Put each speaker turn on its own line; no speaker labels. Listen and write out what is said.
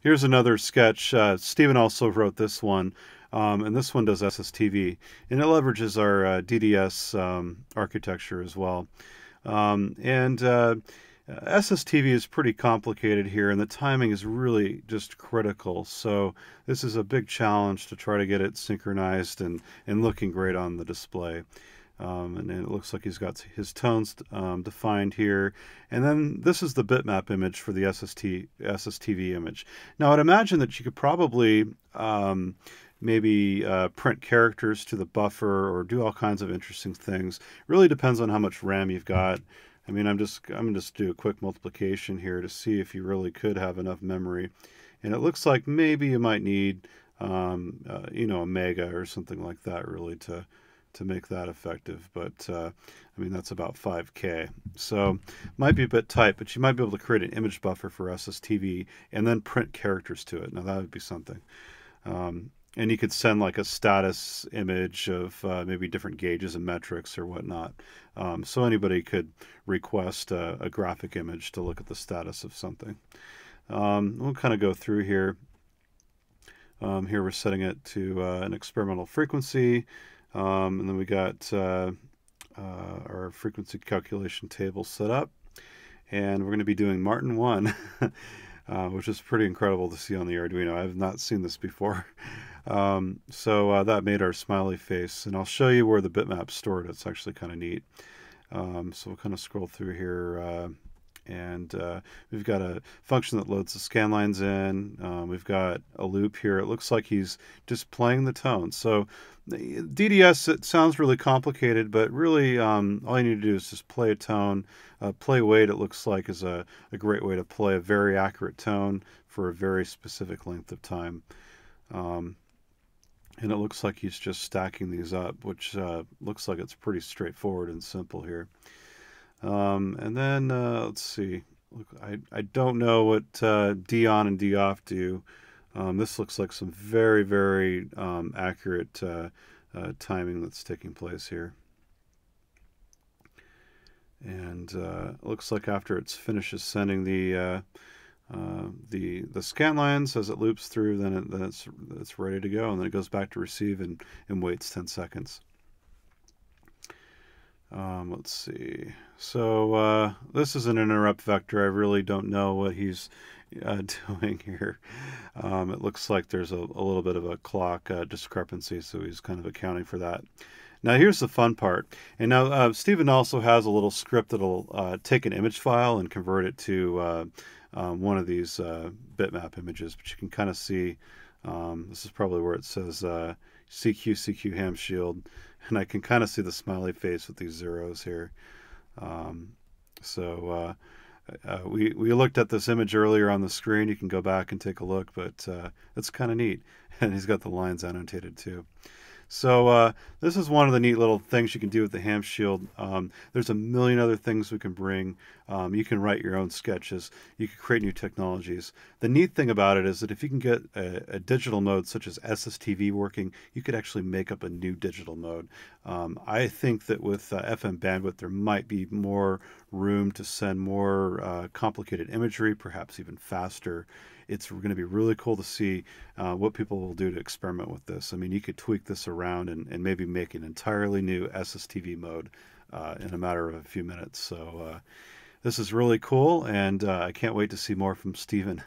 Here's another sketch. Uh, Stephen also wrote this one, um, and this one does SSTV, and it leverages our uh, DDS um, architecture as well. Um, and uh, SSTV is pretty complicated here, and the timing is really just critical. So this is a big challenge to try to get it synchronized and, and looking great on the display. Um, and it looks like he's got his tones um, defined here. And then this is the bitmap image for the SST, SSTV image. Now I'd imagine that you could probably um, maybe uh, print characters to the buffer or do all kinds of interesting things. Really depends on how much RAM you've got. I mean, I'm just I'm just do a quick multiplication here to see if you really could have enough memory. And it looks like maybe you might need, um, uh, you know, a mega or something like that really to to make that effective. But uh, I mean, that's about 5K. So might be a bit tight, but you might be able to create an image buffer for SSTV and then print characters to it. Now that would be something. Um, and you could send like a status image of uh, maybe different gauges and metrics or whatnot. Um, so anybody could request a, a, graphic image to look at the status of something. Um, we'll kind of go through here. Um, here we're setting it to uh, an experimental frequency. Um, and then we got uh, uh, our frequency calculation table set up. And we're going to be doing Martin 1, uh, which is pretty incredible to see on the Arduino. I have not seen this before. Um, so uh, that made our smiley face. And I'll show you where the bitmap's stored. It's actually kind of neat. Um, so we'll kind of scroll through here. And uh, we've got a function that loads the scan lines in. Um, we've got a loop here. It looks like he's just playing the tone. So DDS, it sounds really complicated, but really um, all you need to do is just play a tone. Uh, playWait, it looks like, is a, a great way to play a very accurate tone for a very specific length of time. Um, and it looks like he's just stacking these up, which uh, looks like it's pretty straightforward and simple here. Um, and then uh, let's see. Look, I, I don't know what uh, D on and D off do. Um, this looks like some very, very um, accurate uh, uh, timing that's taking place here. And uh, looks like after it finishes sending the uh, uh, the the scan lines as it loops through, then it, then it's it's ready to go, and then it goes back to receive and, and waits 10 seconds. Um, let's see. So uh, this is an interrupt vector. I really don't know what he's uh, doing here. Um, it looks like there's a, a, little bit of a clock uh, discrepancy, so he's kind of accounting for that. Now here's the fun part. And now uh, Stephen also has a little script that'll uh, take an image file and convert it to uh, um, one of these bitmap images. But you can kind of see, um, this is probably where it says CQ, CQ ham shield and I can kind of see the smiley face with these zeros here. Um, so uh, uh, we we looked at this image earlier on the screen. You can go back and take a look, but uh, it's kind of neat, and he's got the lines annotated too. So uh, this is one of the neat little things you can do with the ham shield. Um, there's a million other things we can bring. Um, you can write your own sketches. You can create new technologies. The neat thing about it is that if you can get a, a digital mode such as SSTV working, you could actually make up a new digital mode. Um, I think that with uh, FM bandwidth, there might be more room to send more uh, complicated imagery, perhaps even faster it's going to be really cool to see uh, what people will do to experiment with this. I mean, you could tweak this around and, and maybe make an entirely new SSTV mode uh, in a matter of a few minutes. So uh, this is really cool, and uh, I can't wait to see more from Stephen.